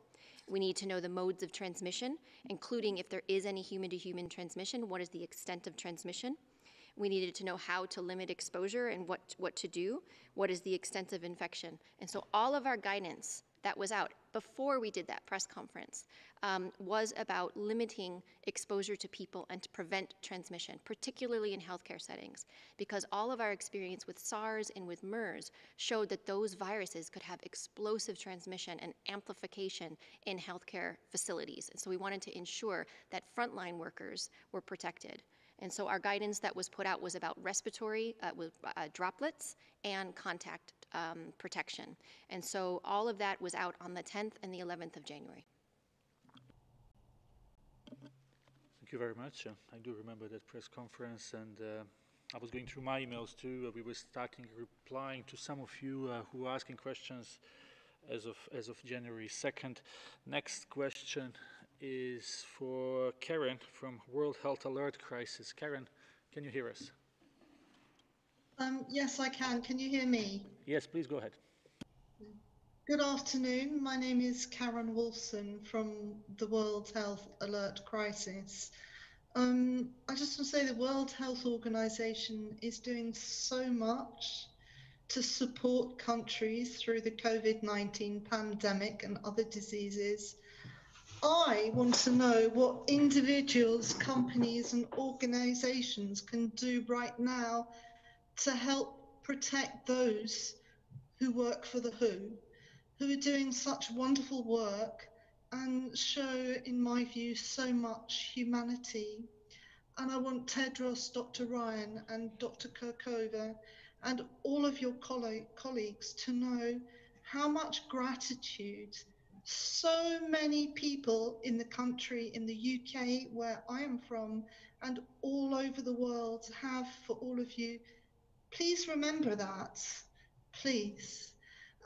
We need to know the modes of transmission, including if there is any human to human transmission, what is the extent of transmission. We needed to know how to limit exposure and what, what to do, what is the extent of infection. And so all of our guidance that was out before we did that press conference um, was about limiting exposure to people and to prevent transmission, particularly in healthcare settings, because all of our experience with SARS and with MERS showed that those viruses could have explosive transmission and amplification in healthcare facilities. And so we wanted to ensure that frontline workers were protected. And so our guidance that was put out was about respiratory uh, with, uh, droplets and contact um, protection. And so all of that was out on the 10th and the 11th of January. Thank you very much. Uh, I do remember that press conference and uh, I was going through my emails too. We were starting replying to some of you uh, who were asking questions as of, as of January 2nd. Next question is for Karen from World Health Alert Crisis. Karen, can you hear us? Um, yes, I can. Can you hear me? Yes, please go ahead. Good afternoon. My name is Karen Wolfson from the World Health Alert Crisis. Um, I just want to say the World Health Organization is doing so much to support countries through the COVID 19 pandemic and other diseases I want to know what individuals, companies, and organizations can do right now to help protect those who work for the WHO, who are doing such wonderful work and show, in my view, so much humanity. And I want Tedros, Dr. Ryan, and Dr. Kerkhove, and all of your colleagues to know how much gratitude so many people in the country, in the UK, where I am from, and all over the world have for all of you. Please remember that, please.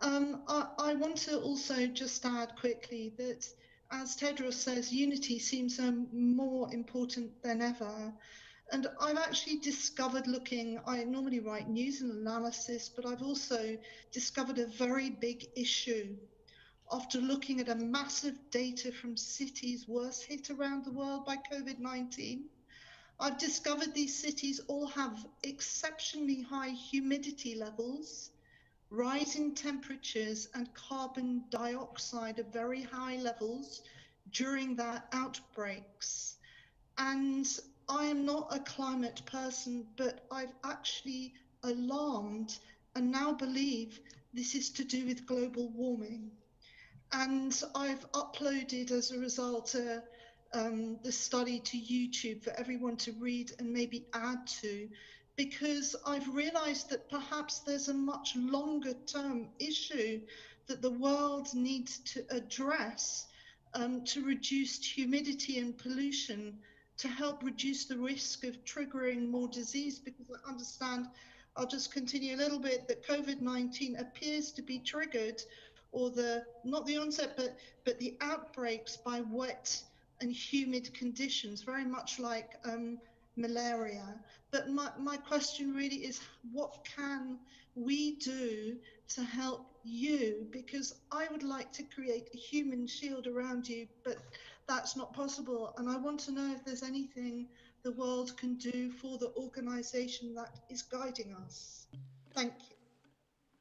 Um, I, I, want to also just add quickly that, as Tedros says, unity seems um, more important than ever. And I've actually discovered looking, I normally write news and analysis, but I've also discovered a very big issue after looking at a massive data from cities worst hit around the world by COVID 19. I've discovered these cities all have exceptionally high humidity levels, rising temperatures, and carbon dioxide at very high levels during their outbreaks. And I am not a climate person, but I've actually alarmed and now believe this is to do with global warming. And I've uploaded as a result uh, um, the study to YouTube for everyone to read and maybe add to, because I've realized that perhaps there's a much longer term issue that the world needs to address um, to reduce humidity and pollution to help reduce the risk of triggering more disease because I understand I'll just continue a little bit that COVID-19 appears to be triggered or the not the onset but but the outbreaks by wet and humid conditions very much like um, malaria but my, my question really is what can we do to help you because I would like to create a human shield around you, but that's not possible. And I want to know if there's anything the world can do for the organization that is guiding us. Thank you.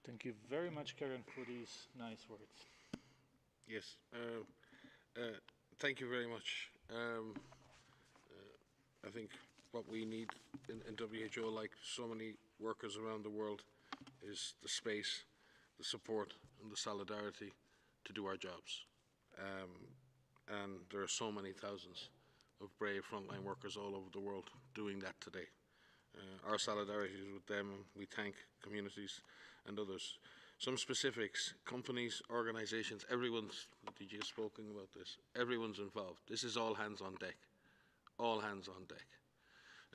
Thank you very much, Karen, for these nice words. Yes, uh, uh, thank you very much. Um, uh, I think what we need in, in WHO, like so many workers around the world, is the space the support and the solidarity to do our jobs. Um, and there are so many thousands of brave frontline workers all over the world doing that today. Uh, our solidarity is with them we thank communities and others. Some specifics, companies, organisations, everyone's, DG has spoken about this, everyone's involved. This is all hands on deck, all hands on deck.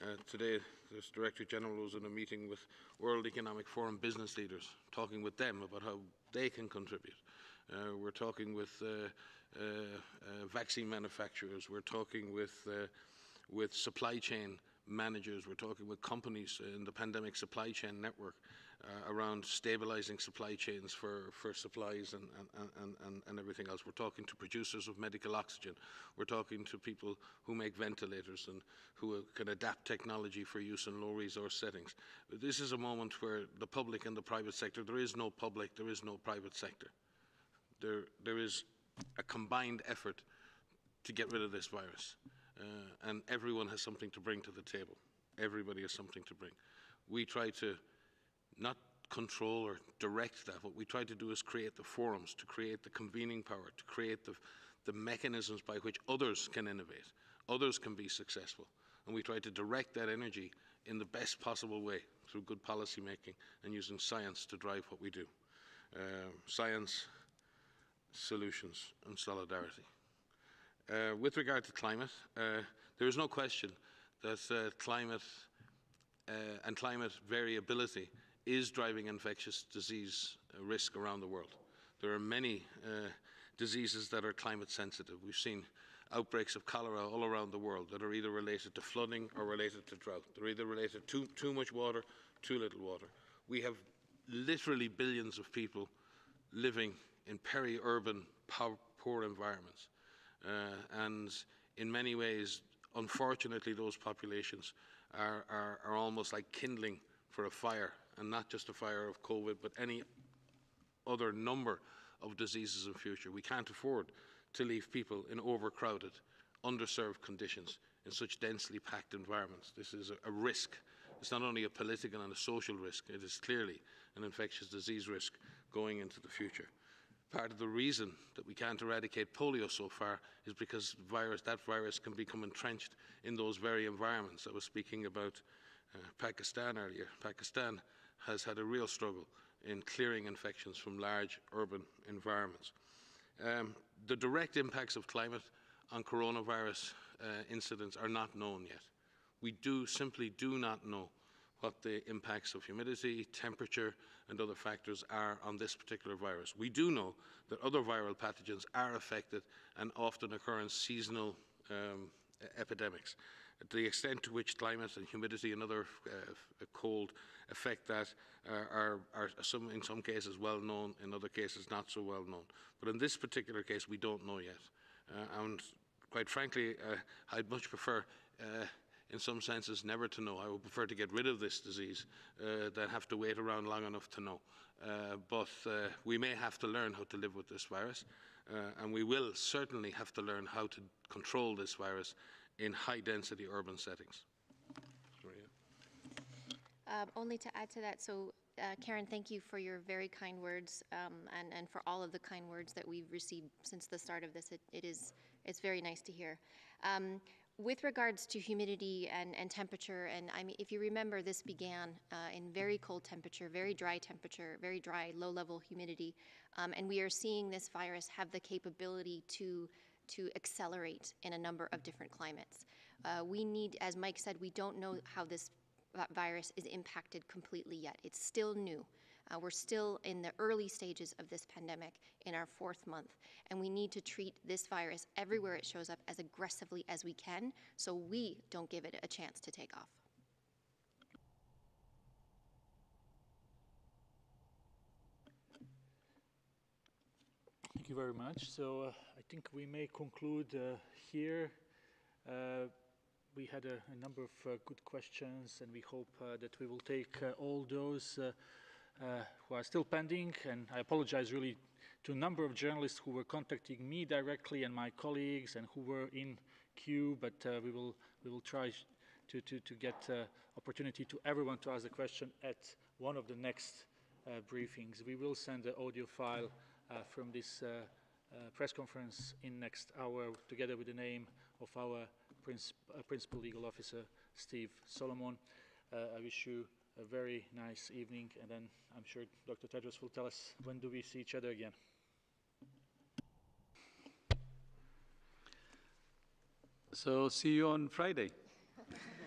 Uh, today, this Director General was in a meeting with World Economic Forum business leaders, talking with them about how they can contribute. Uh, we're talking with uh, uh, uh vaccine manufacturers. We're talking with uh, with supply chain managers. We're talking with companies in the pandemic supply chain network uh, around stabilizing supply chains for, for supplies and, and, and, and, everything else. We're talking to producers of medical oxygen. We're talking to people who make ventilators and who can adapt technology for use in low resource settings. This is a moment where the public and the private sector, there is no public, there is no private sector. There, there is a combined effort to get rid of this virus. Uh, and everyone has something to bring to the table. Everybody has something to bring. We try to not control or direct that. What we try to do is create the forums, to create the convening power, to create the, the mechanisms by which others can innovate, others can be successful. And we try to direct that energy in the best possible way through good policy making and using science to drive what we do. Uh, science, solutions and solidarity. Uh, with regard to climate, uh, there is no question that uh, climate uh, and climate variability is driving infectious disease uh, risk around the world. There are many uh, diseases that are climate sensitive. We've seen outbreaks of cholera all around the world that are either related to flooding or related to drought. They're either related to too much water, too little water. We have literally billions of people living in peri-urban, poor environments. Uh, and in many ways, unfortunately, those populations are, are, are almost like kindling for a fire and not just a fire of COVID, but any other number of diseases in future. We can't afford to leave people in overcrowded, underserved conditions in such densely packed environments. This is a, a risk. It's not only a political and a social risk, it is clearly an infectious disease risk going into the future. Part of the reason that we can't eradicate polio so far is because virus, that virus can become entrenched in those very environments. I was speaking about uh, Pakistan earlier. Pakistan has had a real struggle in clearing infections from large urban environments. Um, the direct impacts of climate on coronavirus uh, incidence are not known yet. We do simply do not know what the impacts of humidity, temperature and other factors are on this particular virus. We do know that other viral pathogens are affected and often occur in seasonal um, epidemics. The extent to which climate and humidity and other uh, cold affect that uh, are, are some, in some cases well known, in other cases not so well known. But in this particular case, we don't know yet. Uh, and quite frankly, uh, I'd much prefer uh, in some senses, never to know. I would prefer to get rid of this disease uh, than have to wait around long enough to know. Uh, but uh, we may have to learn how to live with this virus, uh, and we will certainly have to learn how to control this virus in high density urban settings. Um, only to add to that, so uh, Karen, thank you for your very kind words um, and, and for all of the kind words that we've received since the start of this. It, it is, it's very nice to hear. Um, with regards to humidity and, and temperature, and I mean, if you remember, this began uh, in very cold temperature, very dry temperature, very dry, low level humidity, um, and we are seeing this virus have the capability to, to accelerate in a number of different climates. Uh, we need, as Mike said, we don't know how this virus is impacted completely yet. It's still new. Uh, we're still in the early stages of this pandemic in our fourth month, and we need to treat this virus everywhere it shows up as aggressively as we can so we don't give it a chance to take off. You very much. So uh, I think we may conclude uh, here. Uh, we had a, a number of uh, good questions, and we hope uh, that we will take uh, all those who are still pending. And I apologize really to a number of journalists who were contacting me directly and my colleagues and who were in queue, but we will we will try to, to, to get opportunity to everyone to ask a question at one of the next briefings. We will send the audio file from this uh, press conference in next hour together with the name of our Prince, uh, Principal Legal Officer, Steve Solomon. Uh, I wish you a very nice evening and then I'm sure Dr. Tedros will tell us when do we see each other again. So see you on Friday.